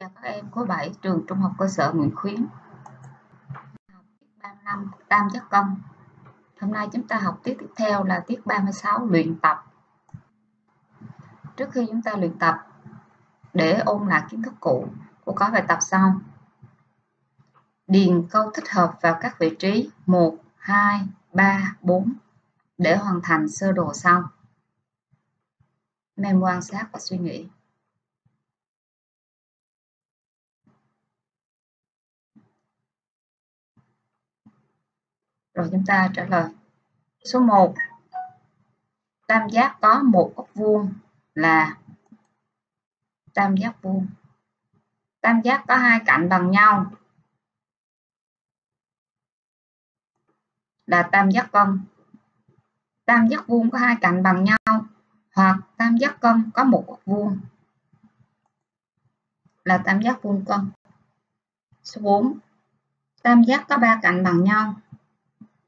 chào các em khối 7 trường Trung học cơ sở Nguyễn Khuyến. Học tiết 35 tam giác công. Hôm nay chúng ta học tiết tiếp theo là tiết 36 luyện tập. Trước khi chúng ta luyện tập để ôn lại kiến thức cũ, cô có bài tập sau. Điền câu thích hợp vào các vị trí 1, 2, 3, 4 để hoàn thành sơ đồ sau. Em quan sát và suy nghĩ. Rồi chúng ta trả lời. Số 1. Tam giác có một góc vuông là tam giác vuông. Tam giác có hai cạnh bằng nhau là tam giác cân. Tam giác vuông có hai cạnh bằng nhau hoặc tam giác cân có một góc vuông là tam giác vuông cân. Số 4. Tam giác có ba cạnh bằng nhau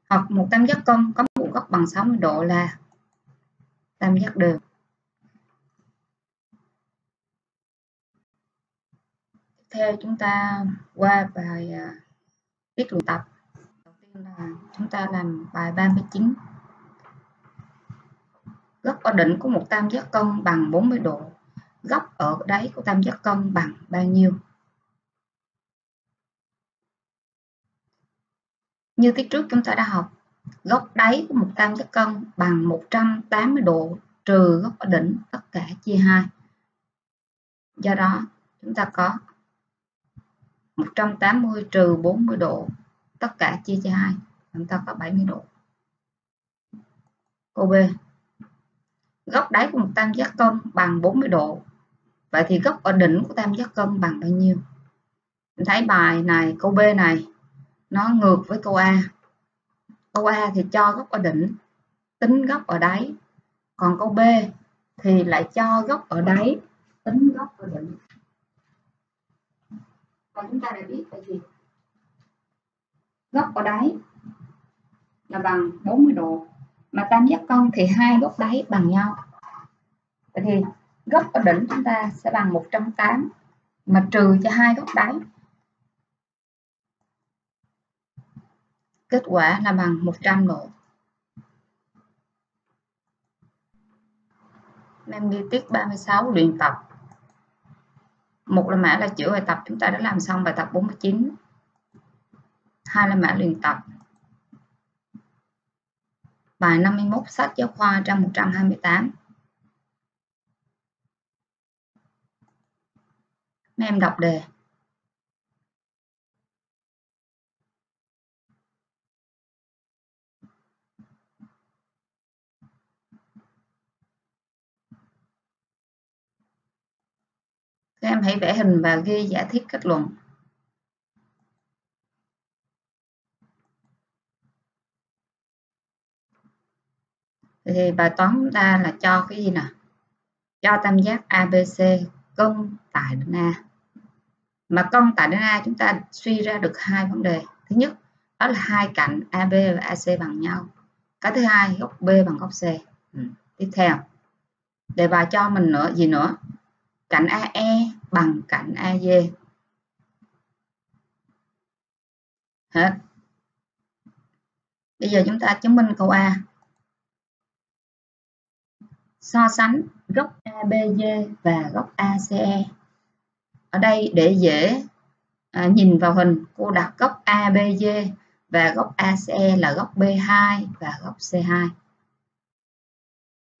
hoặc một tam giác cân có một góc bằng 60 độ là tam giác đều. Tiếp theo chúng ta qua bài viết tiết luyện tập. Đầu tiên là chúng ta làm bài 39. Góc ở đỉnh của một tam giác cân bằng 40 độ. Góc ở đáy của tam giác cân bằng bao nhiêu? Như tiết trước chúng ta đã học, góc đáy của một tam giác cân bằng 180 độ trừ góc ở đỉnh tất cả chia 2. Do đó, chúng ta có 180 trừ 40 độ tất cả chia cho 2. Chúng ta có 70 độ. Câu B. Góc đáy của một tam giác cân bằng 40 độ. Vậy thì góc ở đỉnh của tam giác cân bằng bao nhiêu? Mình thấy bài này, câu B này nó ngược với câu A. Câu A thì cho góc ở đỉnh, tính góc ở đáy. Còn câu B thì lại cho góc ở đáy, tính góc ở đỉnh. Và chúng ta đã biết là gì? Góc ở đáy là bằng 40 độ. Mà tam giác cong thì hai góc đáy bằng nhau. Vậy thì góc ở đỉnh chúng ta sẽ bằng 180 mà trừ cho hai góc đáy Kết quả là bằng 100 độ. Em ghi tiết 36 luyện tập. Một là mã là chữa bài tập, chúng ta đã làm xong bài tập 49. Hai là mã luyện tập. Bài 51 sách giáo khoa trang 128. Mấy em đọc đề. Hãy vẽ hình và ghi giả thiết kết luận. Thì bài toán chúng ta là cho cái gì nè? Cho tam giác ABC cân tại đỉnh A. Mà cân tại đỉnh A chúng ta suy ra được hai vấn đề. Thứ nhất, đó là hai cạnh AB và AC bằng nhau. Cái thứ hai, góc B bằng góc C. Ừ. Tiếp theo, đề bài cho mình nữa gì nữa? Cạnh AE bằng cạnh AD. Hết. Bây giờ chúng ta chứng minh câu A. So sánh góc ABG và góc ACE. Ở đây để dễ à, nhìn vào hình, cô đặt góc ABG và góc ACE là góc B2 và góc C2.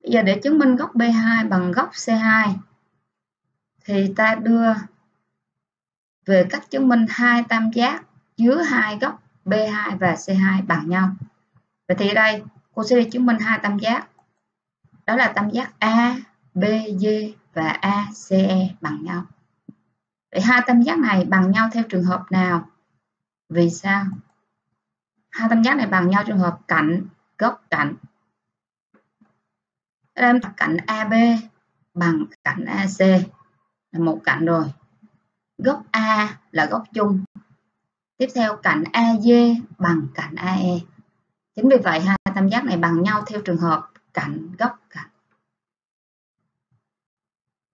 Bây giờ để chứng minh góc B2 bằng góc C2 thì ta đưa về cách chứng minh hai tam giác dưới hai góc B2 và C2 bằng nhau. Vậy thì đây cô sẽ đi chứng minh hai tam giác. Đó là tam giác A, và ACE bằng nhau. Vậy hai tam giác này bằng nhau theo trường hợp nào? Vì sao? Hai tam giác này bằng nhau trường hợp cạnh, góc cạnh. Đây em cạnh AB bằng cạnh AC một cạnh rồi. Góc A là góc chung. Tiếp theo cạnh AD bằng cạnh AE chính vì vậy hai tam giác này bằng nhau theo trường hợp cạnh góc cạnh.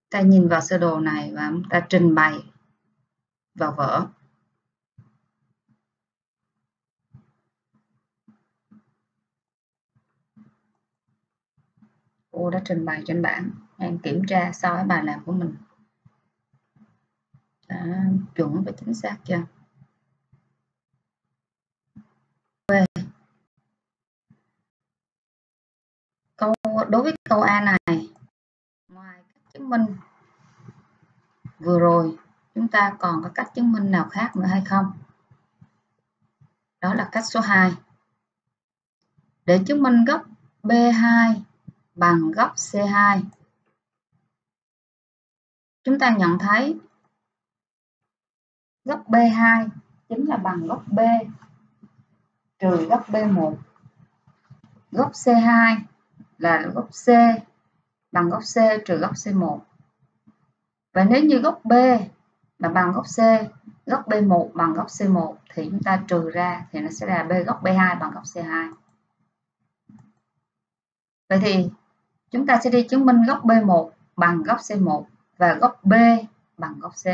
Ta nhìn vào sơ đồ này và ta trình bày vào vở. Cô đã trình bày trên bảng. Em kiểm tra so với bài làm của mình đã chuẩn và chính xác chưa? Câu, đối với câu A này, ngoài cách chứng minh vừa rồi, chúng ta còn có cách chứng minh nào khác nữa hay không? Đó là cách số 2 để chứng minh góc B2 bằng góc C2 chúng ta nhận thấy góc B2 chính là bằng góc B, trừ góc B1 góc C2 là góc C, bằng góc C trừ góc C1 và nếu như góc B là bằng góc C, góc B1 bằng góc C1 thì chúng ta trừ ra thì nó sẽ là B, góc B2 bằng góc C2 vậy thì chúng ta sẽ đi chứng minh góc B1 bằng góc C1 và góc B bằng góc C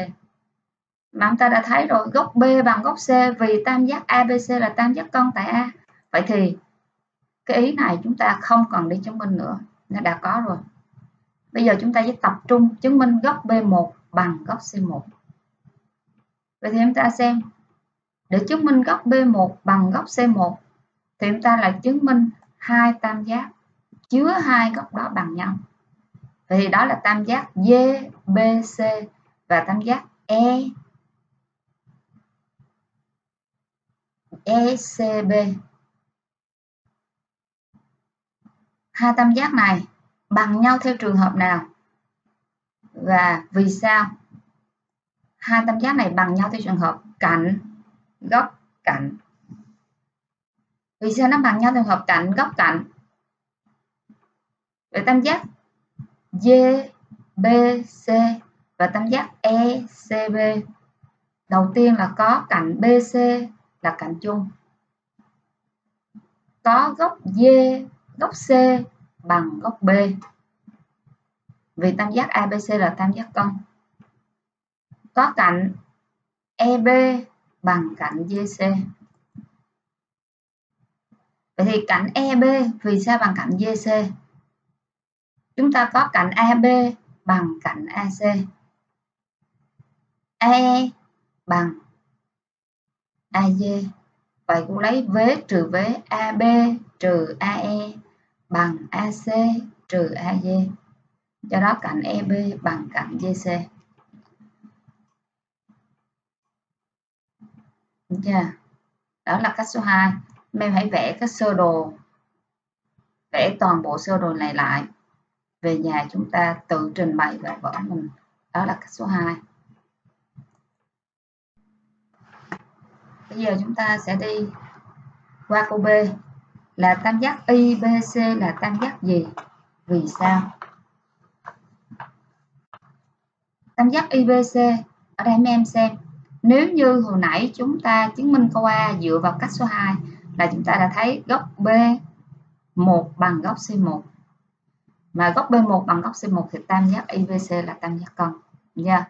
mà chúng ta đã thấy rồi góc B bằng góc C, vì tam giác ABC là tam giác cân tại A. Vậy thì, cái ý này chúng ta không cần đi chứng minh nữa, nó đã có rồi. Bây giờ chúng ta sẽ tập trung chứng minh góc B1 bằng góc C1 vậy thì chúng ta xem, để chứng minh góc B1 bằng góc C1 thì chúng ta lại chứng minh hai tam giác chứa hai góc đó bằng nhau. Vậy thì đó là tam giác DBC và tam giác E. ECB hai tam giác này bằng nhau theo trường hợp nào? Và vì sao? Hai tam giác này bằng nhau theo trường hợp cạnh góc cạnh vì sao nó bằng nhau theo trường hợp cạnh góc cạnh Vậy tam giác DBC và tam giác ECB đầu tiên là có cạnh BC là cạnh chung. Có góc D góc C bằng góc B. Vì tam giác ABC là tam giác cân có cạnh EB bằng cạnh DC vậy thì cạnh EB vì sao bằng cạnh DC chúng ta có cạnh AB bằng cạnh AC AE bằng AG. vậy cô lấy vế trừ vế AB trừ AE bằng AC trừ AG. Do đó cạnh EB bằng cạnh GC. Được chưa? Đó là cách số 2. Em hãy vẽ cái sơ đồ. Vẽ toàn bộ sơ đồ này lại. Về nhà chúng ta tự trình bày và vở mình. Đó là cách số 2. Bây giờ chúng ta sẽ đi qua câu B. Là tam giác IBC là tam giác gì? Vì sao? Tam giác IBC ở đây mấy em xem. Nếu như hồi nãy chúng ta chứng minh câu A dựa vào cách số 2 là chúng ta đã thấy góc B1 bằng góc C1 mà góc B1 bằng góc C1 thì tam giác IBC là tam giác cân nha.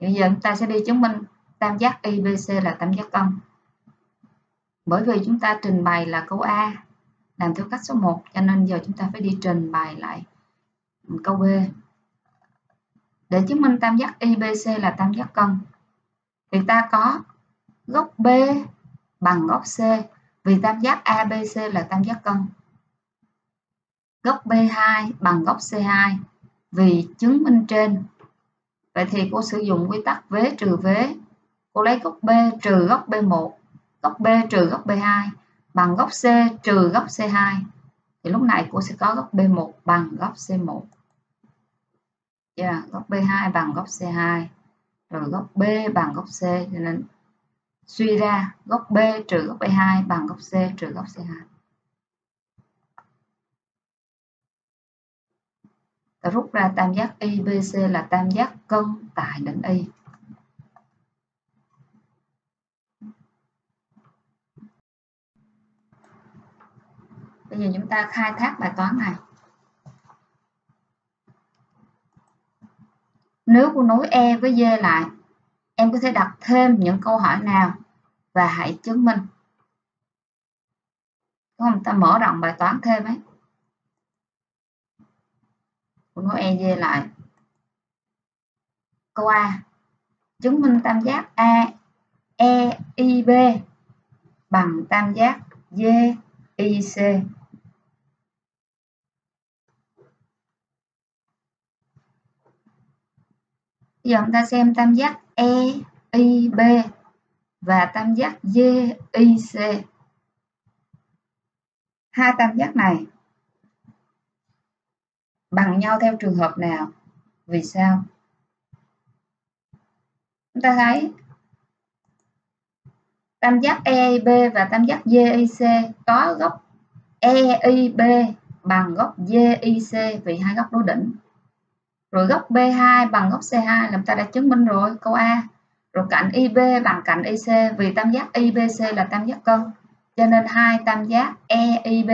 Bây giờ chúng ta sẽ đi chứng minh tam giác abc là tam giác cân bởi vì chúng ta trình bày là câu A làm theo cách số 1 cho nên giờ chúng ta phải đi trình bày lại câu B. Để chứng minh tam giác abc là tam giác cân thì ta có góc B bằng góc C, vì tam giác ABC là tam giác cân góc B2 bằng góc C2 vì chứng minh trên. Vậy thì cô sử dụng quy tắc vế trừ vế cô lấy góc B trừ góc B1 góc B trừ góc B2 bằng góc C trừ góc C2 thì lúc này cô sẽ có góc B1 bằng góc C1 yeah, góc B2 bằng góc C2 rồi góc B bằng góc C cho nên suy ra góc B trừ góc B2 bằng góc C trừ góc C2 ta rút ra tam giác IBC là tam giác cân tại đỉnh Y. Bây giờ chúng ta khai thác bài toán này. Nếu cô nối E với D lại, em có thể đặt thêm những câu hỏi nào và hãy chứng minh. Không? Ta mở rộng bài toán thêm ấy. Cô nối e d lại. Câu A. Chứng minh tam giác A E I, B bằng tam giác D, I Bây giờ chúng ta xem tam giác E I, B và tam giác D I, C. Hai tam giác này bằng nhau theo trường hợp nào? Vì sao? Chúng ta thấy tam giác EIB và tam giác JIC có góc EIB bằng góc JIC vì hai góc đối đỉnh rồi góc B2 bằng góc C2 là ta đã chứng minh rồi, câu A rồi cạnh IB bằng cạnh IC vì tam giác IBC là tam giác cân cho nên hai tam giác EIB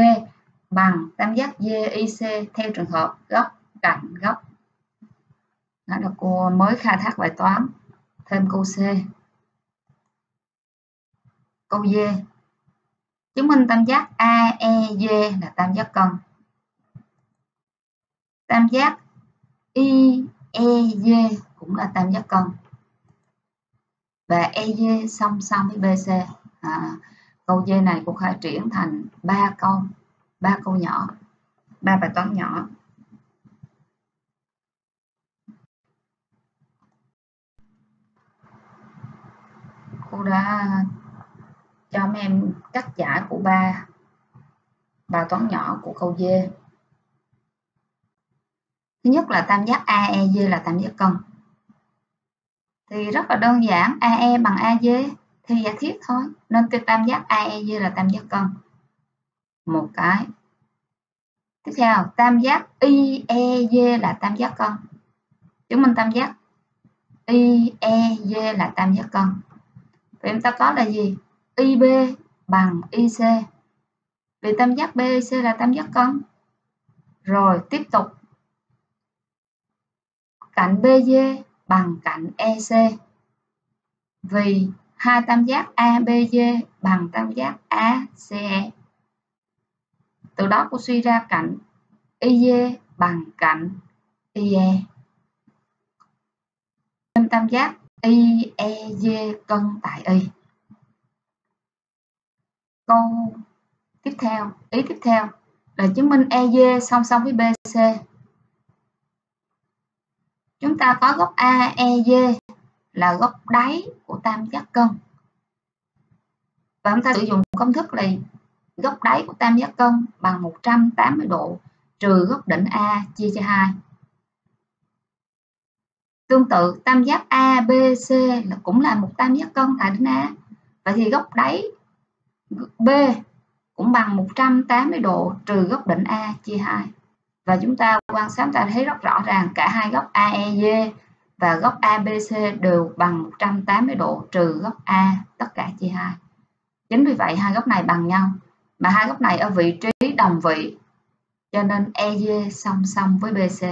bằng tam giác DIC theo trường hợp góc cạnh góc. Đó là cô mới khai thác bài toán, thêm câu C. Câu D. Chứng minh tam giác AED là tam giác cân. Tam giác IED cũng là tam giác cân. Và ED song song với BC. À, câu D này cũng khai triển thành ba câu ba câu nhỏ ba bài toán nhỏ cô đã cho mấy em cách giải của ba bài toán nhỏ của câu D thứ nhất là tam giác AEG là tam giác cân thì rất là đơn giản AE bằng AG thì giả thiết thôi nên cái tam giác AEG là tam giác cân một cái tiếp theo tam giác IEG là tam giác cân chứng minh tam giác IEG là tam giác cân vậy chúng ta có là gì IB bằng IC vì tam giác BIC là tam giác cân rồi tiếp tục cạnh BD bằng cạnh EC vì hai tam giác ABD bằng tam giác ACE. Từ đó cô suy ra cạnh IE bằng cạnh IE. Nên tam giác IEG cân tại Y. Câu tiếp theo, ý tiếp theo là chứng minh EG song song với BC. Chúng ta có góc A E D là góc đáy của tam giác cân và chúng ta sử dụng công thức là góc đáy của tam giác cân bằng 180 độ trừ góc đỉnh A chia cho 2. Tương tự, tam giác ABC là cũng là một tam giác cân tại đỉnh A. Vậy thì góc đáy B cũng bằng 180 độ trừ góc đỉnh A chia 2. Và chúng ta quan sát ta thấy rất rõ ràng cả hai góc AEG và góc ABC đều bằng 180 độ trừ góc A, tất cả chia 2. Chính vì vậy hai góc này bằng nhau, mà hai góc này ở vị trí đồng vị, cho nên EG song song với BC.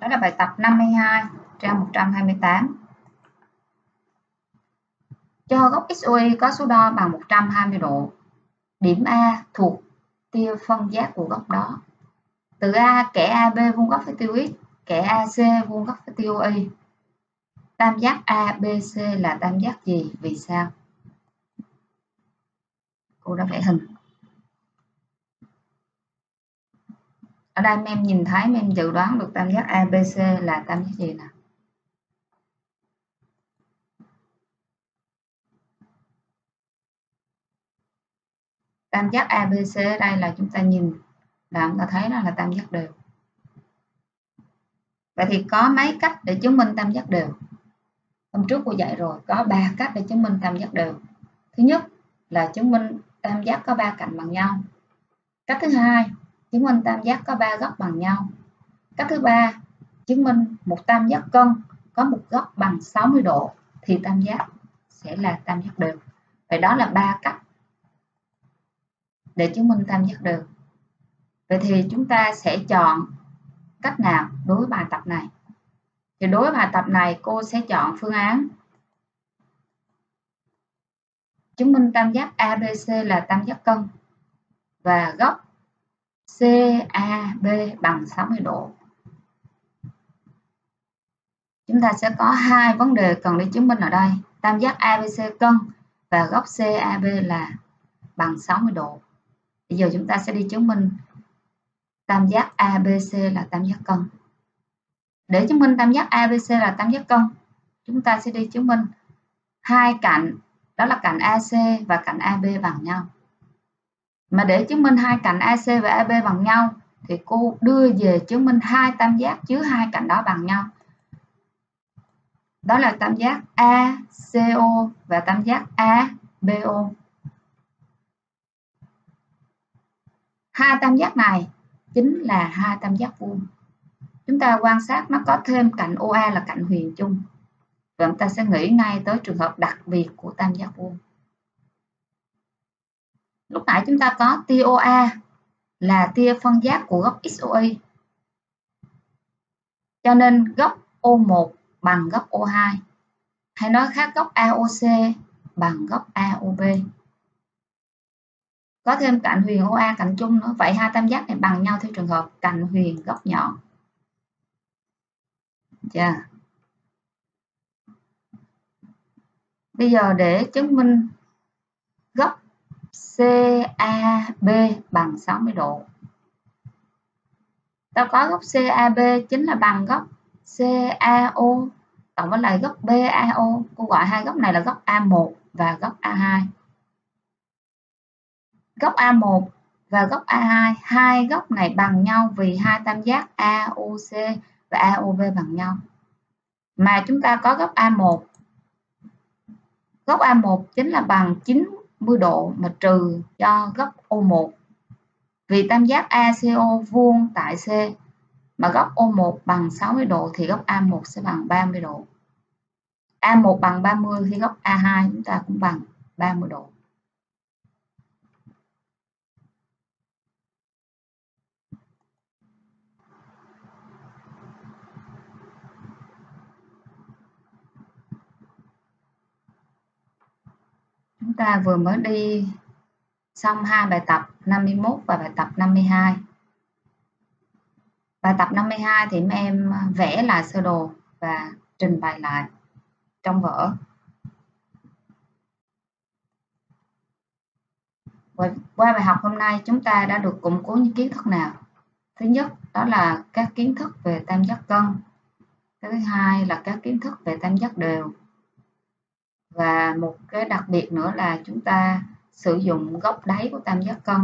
Đó là bài tập 52 trang 128. Cho góc XY có số đo bằng 120 độ. Điểm A thuộc tiêu phân giác của góc đó. Từ A kẻ AB vuông góc với tiêu X, kẻ AC vuông góc với tiêu Y. Tam giác ABC là tam giác gì? Vì sao? Cô đã vẽ hình. Ở đây em nhìn thấy em dự đoán được tam giác ABC là tam giác gì nào tam giác ABC ở đây là chúng ta nhìn là chúng ta thấy đó là tam giác đều. Vậy thì có mấy cách để chứng minh tam giác đều? Hôm trước cô dạy rồi, có ba cách để chứng minh tam giác đều. Thứ nhất là chứng minh tam giác có ba cạnh bằng nhau. Cách thứ hai chứng minh tam giác có ba góc bằng nhau cách thứ ba, chứng minh một tam giác cân có một góc bằng 60 độ thì tam giác sẽ là tam giác đều. Vậy đó là ba cách để chứng minh tam giác đều. Vậy thì chúng ta sẽ chọn cách nào đối với bài tập này? Thì đối với bài tập này, cô sẽ chọn phương án chứng minh tam giác ABC là tam giác cân và góc CAB bằng 60 độ. Chúng ta sẽ có hai vấn đề cần để chứng minh ở đây. Tam giác ABC cân và góc CAB là bằng 60 độ. Bây giờ chúng ta sẽ đi chứng minh tam giác ABC là tam giác cân. Để chứng minh tam giác ABC là tam giác cân, chúng ta sẽ đi chứng minh hai cạnh, đó là cạnh AC và cạnh AB bằng nhau. Mà để chứng minh hai cạnh AC và AB bằng nhau, thì cô đưa về chứng minh hai tam giác chứa hai cạnh đó bằng nhau. Đó là tam giác ACO và tam giác ABO. Hai tam giác này chính là hai tam giác vuông. Chúng ta quan sát nó có thêm cạnh OA là cạnh huyền chung. Và chúng ta sẽ nghĩ ngay tới trường hợp đặc biệt của tam giác vuông. Lúc nãy chúng ta có tia OA là tia phân giác của góc XOY. Cho nên góc O1 bằng góc O2. Hay nói khác góc AOC bằng góc AOB. Có thêm cạnh huyền OA cạnh chung nữa. Vậy hai tam giác này bằng nhau theo trường hợp cạnh huyền góc nhọn. Chưa? Dạ. Bây giờ để chứng minh góc CAB bằng 60 độ. Ta có góc CAB chính là bằng góc CAO cộng với lại góc BAO. Cô gọi hai góc này là góc A1 và góc A2. Góc A1 và góc A2, hai góc này bằng nhau vì hai tam giác AOC và AOB bằng nhau. Mà chúng ta có góc A1. Góc A1 chính là bằng 90 độ mà trừ cho góc O1. Vì tam giác ACO vuông tại C, mà góc O1 bằng 60 độ thì góc A1 sẽ bằng 30 độ. A1 bằng 30 thì góc A2 chúng ta cũng bằng 30 độ. Chúng ta vừa mới đi xong hai bài tập 51 và bài tập 52. Bài tập 52 thì mấy em vẽ lại sơ đồ và trình bày lại trong vở. Qua bài học hôm nay, chúng ta đã được củng cố những kiến thức nào? Thứ nhất, đó là các kiến thức về tam giác cân. Thứ hai là các kiến thức về tam giác đều và một cái đặc biệt nữa là chúng ta sử dụng góc đáy của tam giác cân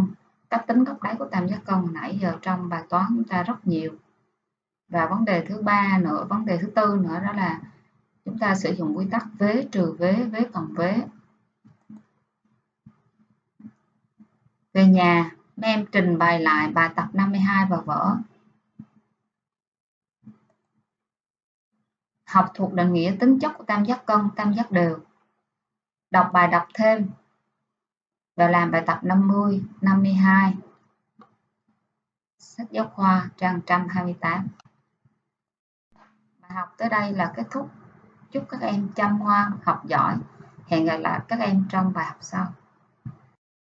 cách tính góc đáy của tam giác cân nãy giờ trong bài toán chúng ta rất nhiều. Và vấn đề thứ ba nữa, vấn đề thứ tư nữa đó là chúng ta sử dụng quy tắc vế trừ vế vế cộng vế. Về nhà, mấy em trình bày lại bài tập 52 và vở. Học thuộc định nghĩa tính chất của tam giác cân tam giác đều đọc bài đọc thêm. Và làm bài tập 50, 52 sách giáo khoa trang 128 bài học tới đây là kết thúc. Chúc các em chăm ngoan học giỏi. Hẹn gặp lại các em trong bài học sau.